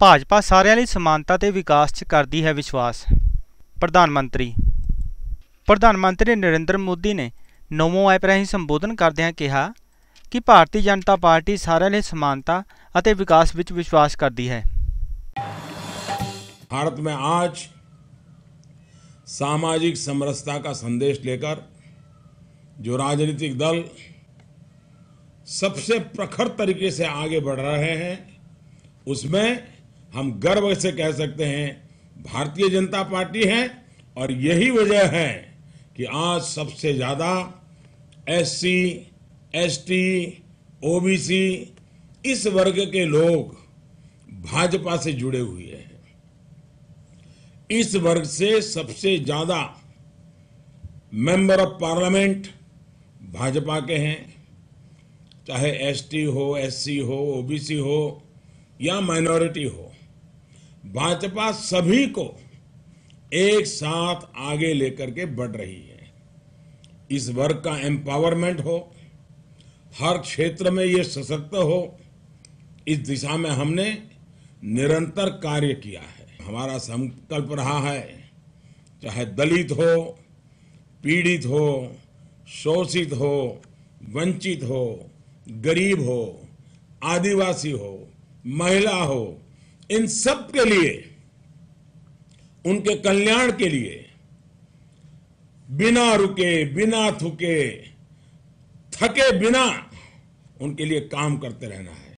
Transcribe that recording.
ਭਾਜਪਾ ਸਾਰਿਆਂ ਲਈ ਸਮਾਨਤਾ ਤੇ ਵਿਕਾਸ 'ਚ ਕਰਦੀ ਹੈ ਵਿਸ਼ਵਾਸ ਪ੍ਰਧਾਨ ਮੰਤਰੀ ਪ੍ਰਧਾਨ ਮੰਤਰੀ ਨਰਿੰਦਰ ਮੋਦੀ ਨੇ ਨਮੋ ਐਪ ਰਾਹੀਂ ਸੰਬੋਧਨ ਕਰਦਿਆਂ ਕਿਹਾ ਕਿ ਭਾਰਤੀ ਜਨਤਾ ਪਾਰਟੀ ਸਾਰਿਆਂ ਲਈ ਸਮਾਨਤਾ ਅਤੇ ਵਿਕਾਸ ਵਿੱਚ ਵਿਸ਼ਵਾਸ ਕਰਦੀ ਹੈ भारत में आज सामाजिक समरसता का संदेश लेकर जो राजनीतिक दल सबसे प्रखर तरीके से आगे बढ़ रहे हैं उसमें हम गर्व से कह सकते हैं भारतीय जनता पार्टी है और यही वजह है कि आज सबसे ज़्यादा एससी, एसटी, ओबीसी इस वर्ग के लोग भाजपा से जुड़े हुए हैं। इस वर्ग से सबसे ज़्यादा मेंबर ऑफ़ पार्लियामेंट भाजपा के हैं। चाहे एसटी हो एससी हो ओबीसी हो या माइनॉरिटी हो भाजपा सभी को एक साथ आगे लेकर के बढ़ रही है। इस वर्ग का एम्पावरमेंट हो, हर क्षेत्र में ये सशक्त हो, इस दिशा में हमने निरंतर कार्य किया है। हमारा संकल्प रहा है, चाहे दलित हो, पीड़ित हो, शोषित हो, वंचित हो, गरीब हो, आदिवासी हो, महिला हो इन सब के लिए, उनके कल्याण के लिए, बिना रुके, बिना थुके, थके बिना उनके लिए काम करते रहना है।